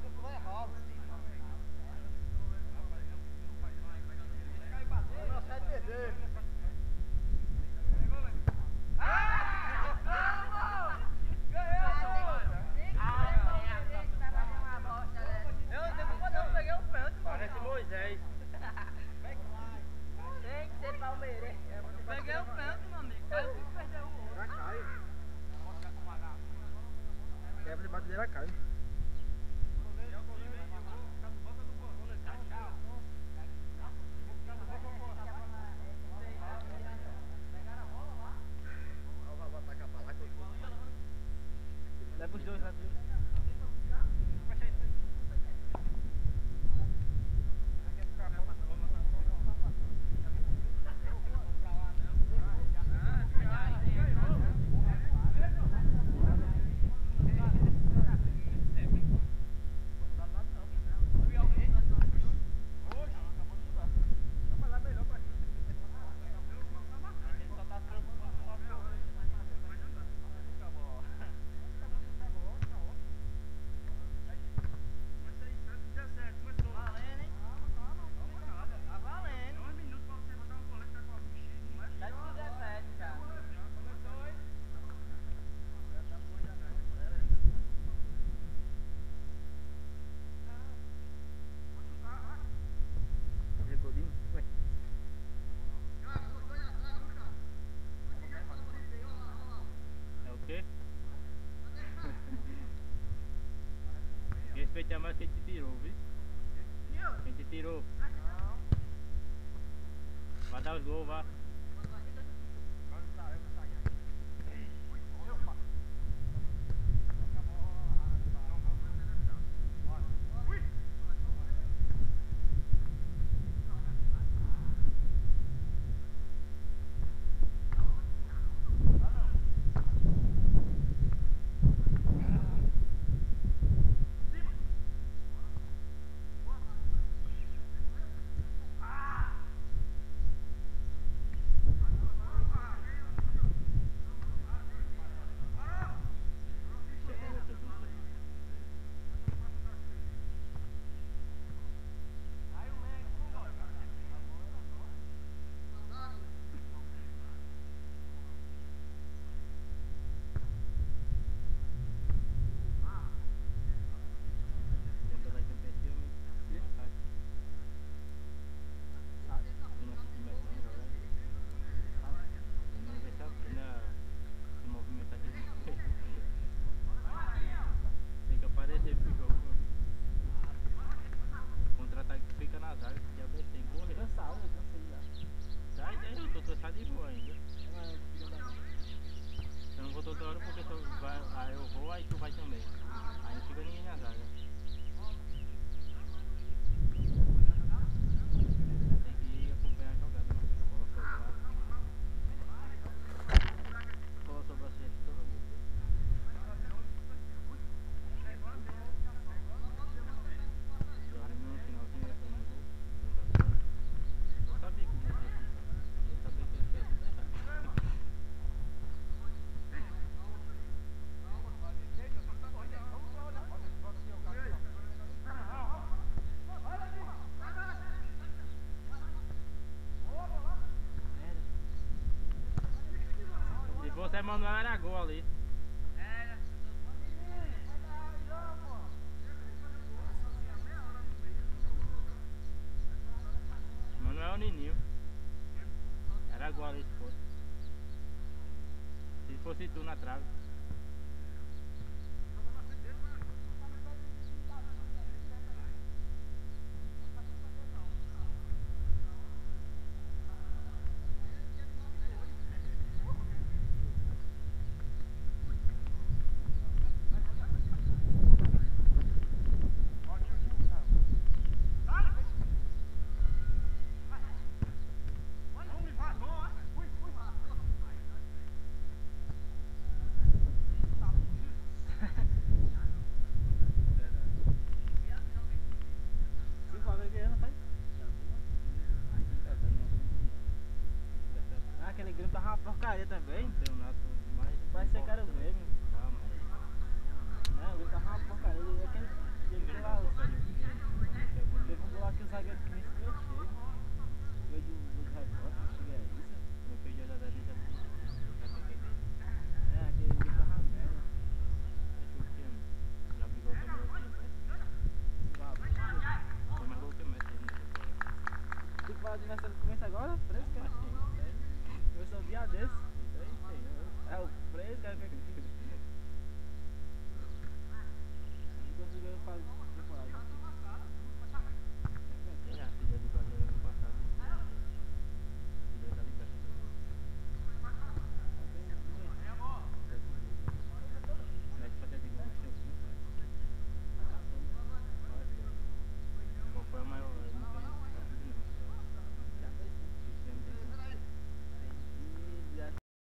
这不太好。Os gols, Zé Manuel era gol ali. Manuel Nininho. Era gol ali se fosse. Se fosse tu na trave. porcaria também. Não tem nada, mas vai ser cara né? mesmo. Tá, mas. Né, o Luiz tava uma porcaria. Ele, é aquele, ele teve, lá, é teve um lá que o zagueiro que me escanteio. Foi do, do repórter, cheguei a isso. Meu pedido da gente é muito. É, aquele Luiz tava merda. É que o filme. Já brigou com o meu filho, né? Foi mais louco que o mestre. Né? Tipo, o que vai adversário começa agora? Fresca? Né? să via des. É o preço, cara. Não consigo fazer.